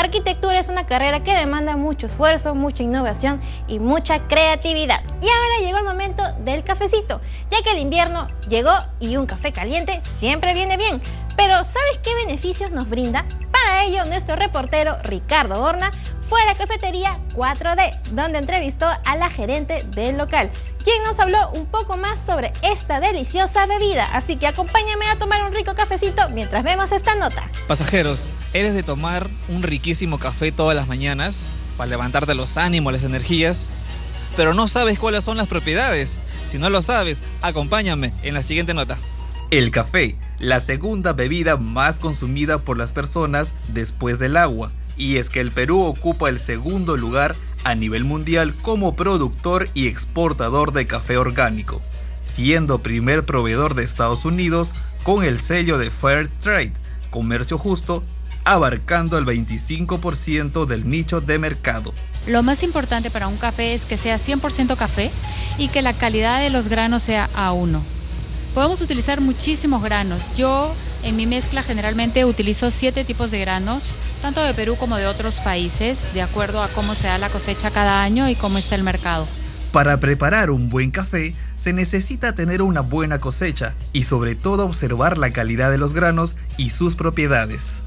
Arquitectura es una carrera que demanda mucho esfuerzo, mucha innovación y mucha creatividad. Y ahora llegó el momento del cafecito, ya que el invierno llegó y un café caliente siempre viene bien. Pero ¿sabes qué beneficios nos brinda? Para ello, nuestro reportero Ricardo Horna fue a la cafetería 4D, donde entrevistó a la gerente del local, quien nos habló un poco más sobre esta deliciosa bebida. Así que acompáñame a tomar un rico cafecito mientras vemos esta nota. Pasajeros, ¿eres de tomar un riquísimo café todas las mañanas para levantarte los ánimos, las energías? Pero no sabes cuáles son las propiedades. Si no lo sabes, acompáñame en la siguiente nota. El café, la segunda bebida más consumida por las personas después del agua. Y es que el Perú ocupa el segundo lugar a nivel mundial como productor y exportador de café orgánico, siendo primer proveedor de Estados Unidos con el sello de Fair Trade, comercio justo, abarcando el 25% del nicho de mercado. Lo más importante para un café es que sea 100% café y que la calidad de los granos sea A1. Podemos utilizar muchísimos granos. Yo en mi mezcla generalmente utilizo siete tipos de granos, tanto de Perú como de otros países, de acuerdo a cómo se da la cosecha cada año y cómo está el mercado. Para preparar un buen café se necesita tener una buena cosecha y sobre todo observar la calidad de los granos y sus propiedades.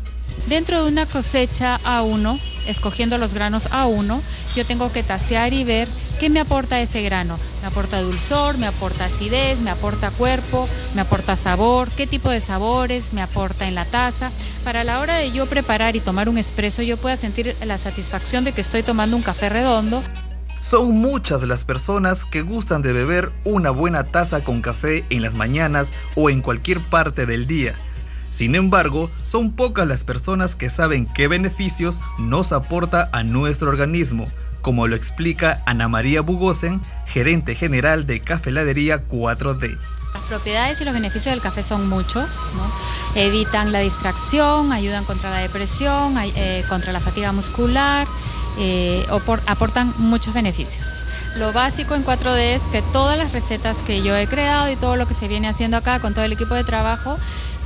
Dentro de una cosecha A1, escogiendo los granos A1, yo tengo que tasear y ver qué me aporta ese grano. Me aporta dulzor, me aporta acidez, me aporta cuerpo, me aporta sabor, qué tipo de sabores me aporta en la taza. Para la hora de yo preparar y tomar un espresso, yo pueda sentir la satisfacción de que estoy tomando un café redondo. Son muchas las personas que gustan de beber una buena taza con café en las mañanas o en cualquier parte del día. Sin embargo, son pocas las personas que saben qué beneficios nos aporta a nuestro organismo, como lo explica Ana María Bugosen, gerente general de Cafeladería 4D. Las propiedades y los beneficios del café son muchos, evitan la distracción, ayudan contra la depresión, eh, contra la fatiga muscular, eh, aportan muchos beneficios. Lo básico en 4D es que todas las recetas que yo he creado y todo lo que se viene haciendo acá con todo el equipo de trabajo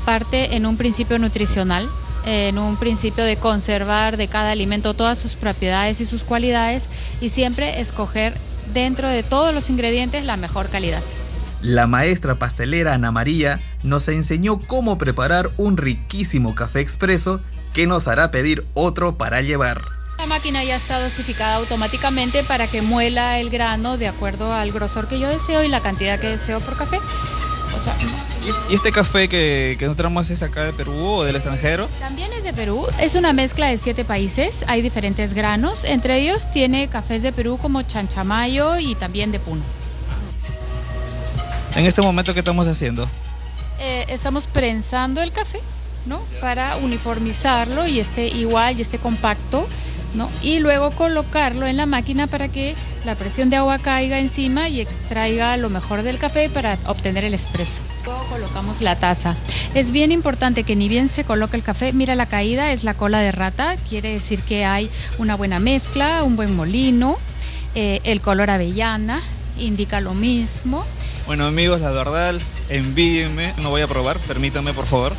parte en un principio nutricional, en un principio de conservar de cada alimento todas sus propiedades y sus cualidades y siempre escoger dentro de todos los ingredientes la mejor calidad. La maestra pastelera Ana María nos enseñó cómo preparar un riquísimo café expreso que nos hará pedir otro para llevar. La máquina ya está dosificada automáticamente para que muela el grano de acuerdo al grosor que yo deseo y la cantidad que deseo por café. ¿Y este café que, que nosotros es acá de Perú o del extranjero? También es de Perú. Es una mezcla de siete países. Hay diferentes granos. Entre ellos tiene cafés de Perú como chanchamayo y también de puno. En este momento, ¿qué estamos haciendo? Eh, estamos prensando el café, ¿no? Para uniformizarlo y esté igual y esté compacto y luego colocarlo en la máquina para que la presión de agua caiga encima y extraiga lo mejor del café para obtener el espresso. Luego colocamos la taza. Es bien importante que ni bien se coloca el café, mira la caída, es la cola de rata, quiere decir que hay una buena mezcla, un buen molino, eh, el color avellana indica lo mismo. Bueno amigos, la verdad, envíenme, no voy a probar, permítanme por favor.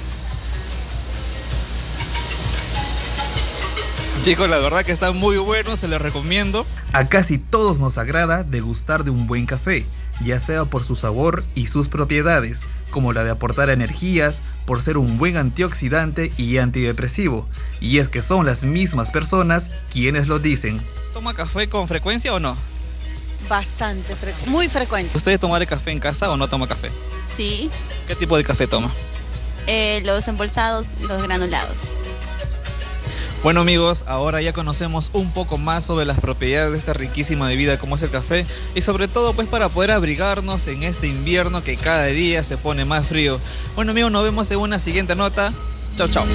Chicos, la verdad que está muy bueno, se les recomiendo. A casi todos nos agrada degustar de un buen café, ya sea por su sabor y sus propiedades, como la de aportar energías, por ser un buen antioxidante y antidepresivo. Y es que son las mismas personas quienes lo dicen. ¿Toma café con frecuencia o no? Bastante, muy frecuente. ¿Usted toma café en casa o no toma café? Sí. ¿Qué tipo de café toma? Eh, los embolsados, los granulados. Bueno amigos, ahora ya conocemos un poco más sobre las propiedades de esta riquísima bebida como es el café y sobre todo pues para poder abrigarnos en este invierno que cada día se pone más frío. Bueno amigos, nos vemos en una siguiente nota. Chao, chao.